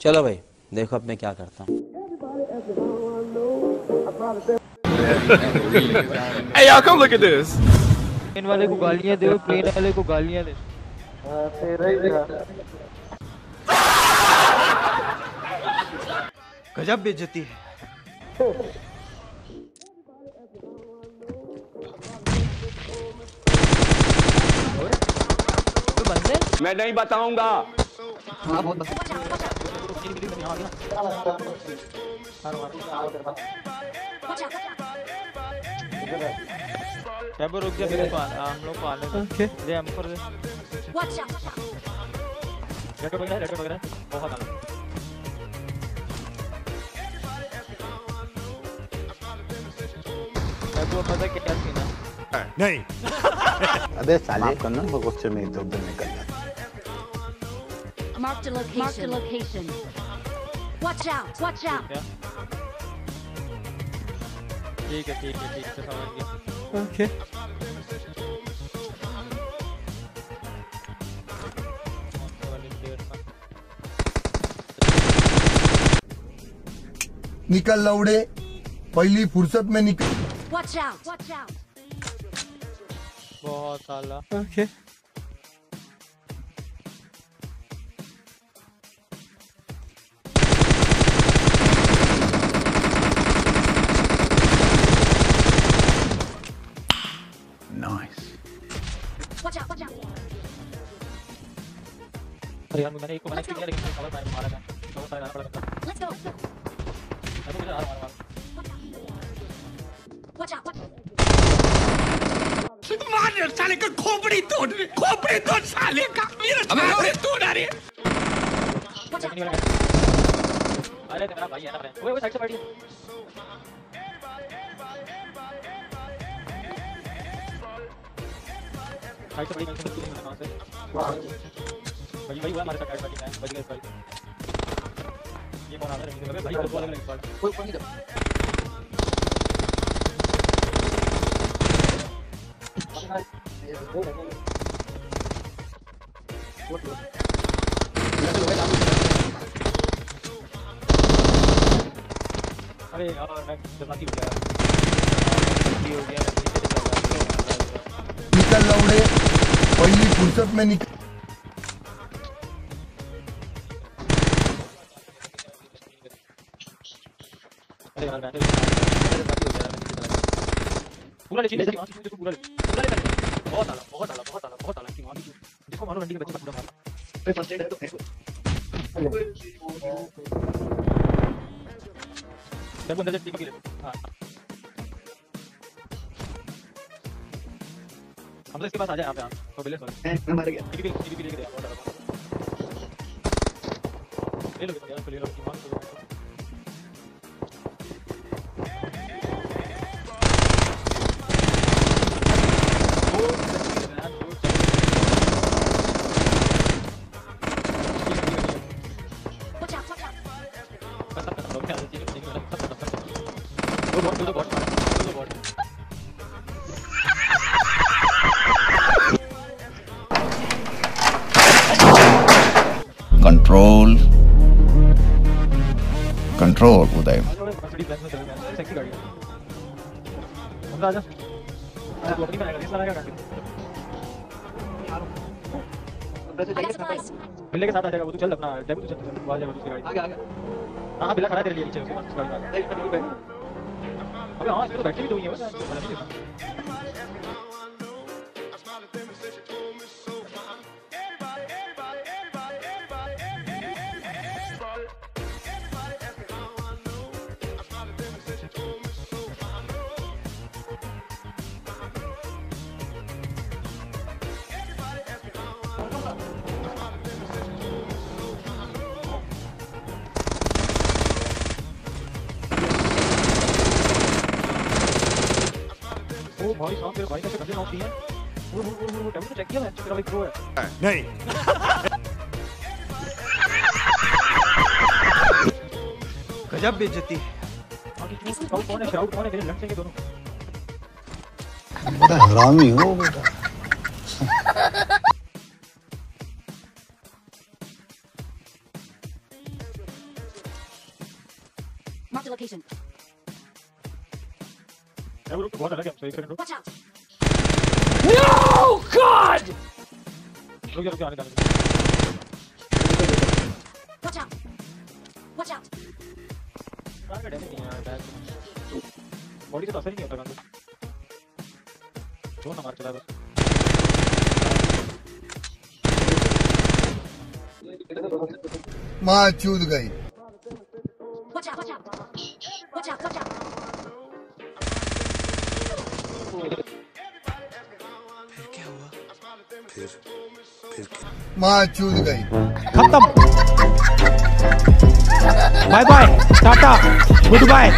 चलो भाई देखो अब मैं क्या करता हूँ। Hey, y'all, come look at this. Plane वाले को गालियाँ दे प्लेन वाले को गालियाँ दे। गजब बेइज्जती है। मैं नहीं बताऊँगा। क्या रुक जा मेरे पास हम लोग पाले ओके दे। हम पर दे। Watch out! रेड वगैरह रेड वगैरह बहुत आला को पता है क्या सीन है? नहीं। अबे साले करना। गुस्से में इधर उधर निकल जाता। Marked a location. Marked a location. Watch out! Watch out! ठीक है ठीक है ठीक है समझ गया ओके निकल लौड़े पहली फुर्सत में निकल Watch out! Watch out! बहुत साला ओके Watch अरे यार मैंने एक को मैंने किया लेकिन मुझे कवर मारा मारा था कवर मारा पड़ा था Let's go! अरे मुझे आ मारा मारा Watch out! Watch out! साले का खोपड़ी तोड़ रे खोपड़ी तोड़ साले का मेरा खोपड़ी तोड़ अरे! अरे तेरा भाई है ना ओए ओए साइड से बैठ साइड से बड़ी कंसर्न की नहीं कहाँ से भाई भाई वो हमारे साथ है बच गए भाई ये कौन आ रहा है भाई तो बोलेगा इस बार कोई कोई नहीं अरे यार मैं जल्दी हो गया हो गया निकल लौड़े पहली फुर्सत में निकल पूरा ले पूरा ले पूरा ले बहुत आला बहुत आला बहुत आला बहुत आला कि वहाँ की जिसको मारो रंडी के बच्चे का पूरा मारो फ़र्स्ट एड है तो देखो अंदर से टीपी ले हाँ हम तो इसके पास आ जाए यहाँ पे हाँ तो बिले सॉरी मैं मार गया टीपी टीपी लेके दे बहुत आला ले लो यार तो ले लो कि वहाँ कंट्रोल कंट्रोल got supplies. बिल्ले के साथ आ जाएगा वो तू चल अपना डेबू तू चल वो आ जाएगा दूसरी गाड़ी आगे आगे हाँ बिल्ला खड़ा तेरे लिए नीचे उसके पास गाड़ी अबे हाँ इसमें तो बैटरी भी तो भाई साहब तेरे भाई कैसे गंदे नॉक दिए वो वो वो वो डेबू चेक किया मैं तेरा भाई प्रो है नहीं गजब बेइज्जती है कौन कौन है कौन है लड़ दोनों बड़ा हरामी हो बेटा बहुत अलग है हमसे एक सेकंड! नो गॉड रुक जा रुक जा आने नहीं बैक बॉडी से तो असर ही नहीं होता गन जो ना मार चला बस माँ चूद गई। माँ चूद गई। खत्म। Bye bye tata good bye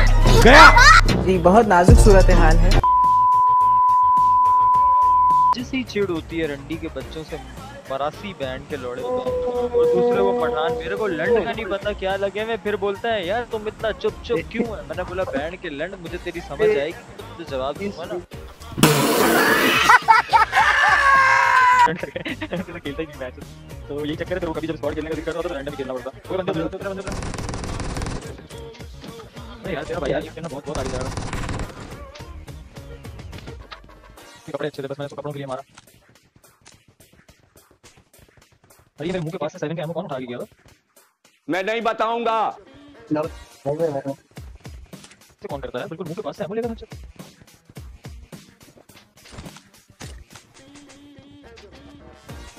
गया। जी बहुत नाजुक सूरत हाल है। जिसी चिड़ होती है रंडी के बच्चों से मरासी बैंड के लौड़े होते हैं और दूसरे वो पठान मेरे को लंड का नहीं पता क्या लगे में फिर बोलता है यार तुम इतना चुप चुप क्यों है? मैंने बोला बैंड के लंड मुझे तेरी समझ आएगी तो जवाब दूँगा ना। खेलता ही नहीं मैच तो यही चक्कर है तो कभी जब स्क्वाड खेलने का दिल होता तो रैंडम खेलना पड़ता कोई बंदा बोलता तेरा बंदा नहीं यार तेरा भाई यार बहुत बहुत आगे जा रहा है कपड़े अच्छे थे बस मैंने कपड़ों के लिए मारा अरे मेरे मुँह के पास से सेवन का एमो कौन उठा के गया मैं नहीं बताऊँगा। ये कौन करता है? बिल्कुल मुँह के पास से एमो लेगा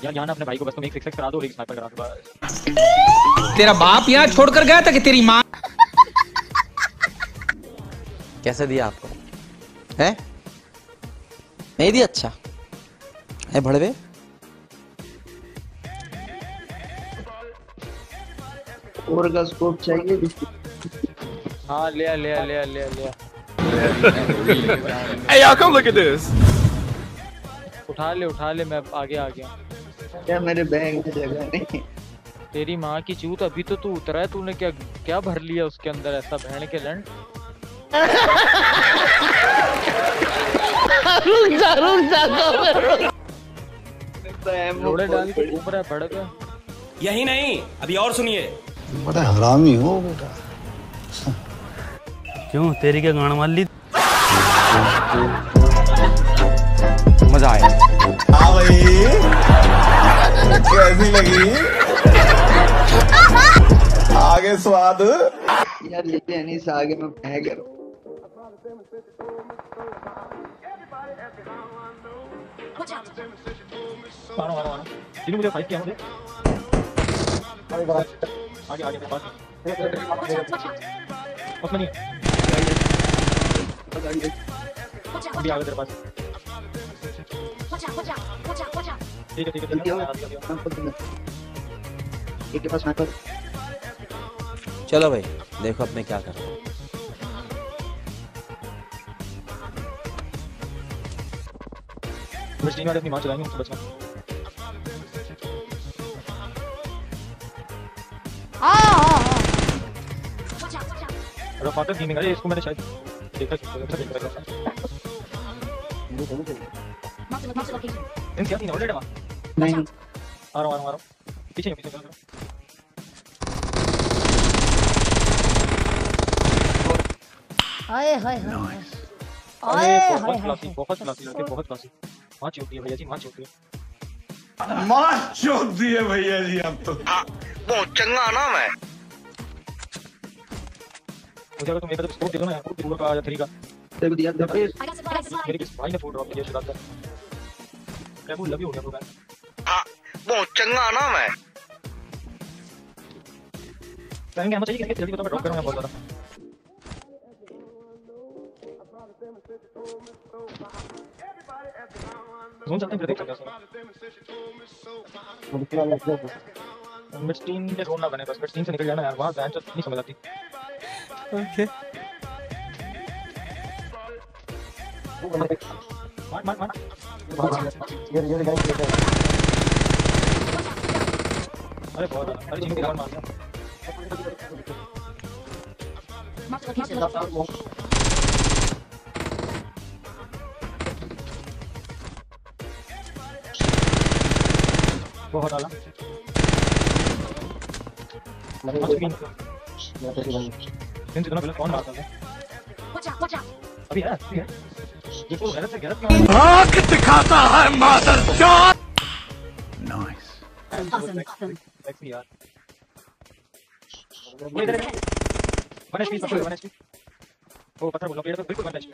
यार यहाँ ना अपने भाई को बस तुम एक सिक्स करा दो एक स्नाइपर करा दो तेरा बाप यहाँ छोड़कर गया था कि तेरी माँ? कैसे दिया आपको? है? नहीं दिया? अच्छा। है भड़वे और का स्कोप चाहिए? हाँ ले ले ले ले ले Hey y'all come look at this उठा ले उठा ले मैं आगे आ गया। क्या मेरे बैग में जगह नहीं? तेरी माँ की चूत अभी तो तू उतरा है तूने क्या क्या भर लिया उसके अंदर ऐसा बहन के लंड? रुक जा रुक जा लोड़े डाल के रहा है भड़क यही नहीं अभी और सुनिए। बड़ा हरामी हो बेटा। क्यों तेरी क्या गान मार ली? मज़ा आया। कैसी लगी आगे स्वाद यार ये अनीस आगे मैं हूँ! मारो मारो मारो जिन्होंने मुझे फाइट किया मुझे आगे आगे पास! उसमें नहीं! अभी आगे! तेरे पास ठीक है ठीक है ठीक है स्नाइपर चलो भाई देखो अब मैं क्या करता हूँ बस तीन अपनी माँ चलाएँगे उसको बचना Watch out! Watch out! Rafaqat gaming अरे इसको मैंने शायद देखा कि अच्छा रहा था. इन क्या है ऑलरेडी आ नहीं आ रहा हूँ आ रहा हूँ पीछे पीछे चलो हाय हाय हाय अरे बहुत क्लासी बहुत क्लासी लड़के बहुत क्लासी। माँ चोटी है भैया जी माँ चोटी है। माँ चोट दिए भैया जी अब तो। मुझे अगर तुम मेरे स्कोप दे दो ना यार टू का या थ्री का। तेरे को दिया था I got supplies. मेरे किस भाई ने ड्रॉप किया शुरुआत का। मैं वो लवी हो गया प्रोग्राम करेंगे हम चाहिए किसी जल्दी बताओ मैं ड्रॉप करूँगा बहुत ज़्यादा। जोन चलते हैं फिर देख सकते हैं? मिड टीम के जोन ना बने बस मिड टीम से निकल जाना यार वहाँ बैंच नहीं समझ आती। ओके मार मार मार। अरे बहुत अरे जिम के मार location. बहुत डाला अच्छा स्क्रीन स्क्रीन जितना पहले कौन मारता था Watch out! Watch out! अभी है अभी है। देखो गलत से गलत क्यों आँख दिखाता है मादर चौथ Awesome, awesome. Let's see यार वो इधर है वन एचपी सबको वन एचपी ओ पत्थर बोलो पेड़ पे बिल्कुल वन एचपी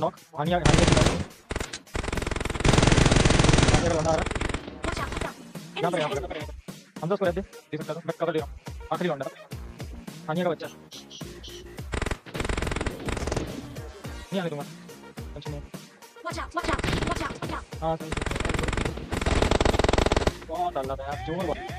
नॉक आनिया आनिया आनिया का बंदा आ रहा है. यहाँ पर यहाँ पर हम तो उसको रहते देख सकता हूँ मैं कवर ले रहा हूँ आखिरी राउंड है आनिया का बच्चा नहीं आने दूँगा टेंशन नहीं Watch out, watch out, watch out, watch out. हाँ सही बहुत अल्लाह था यार जोर बहुत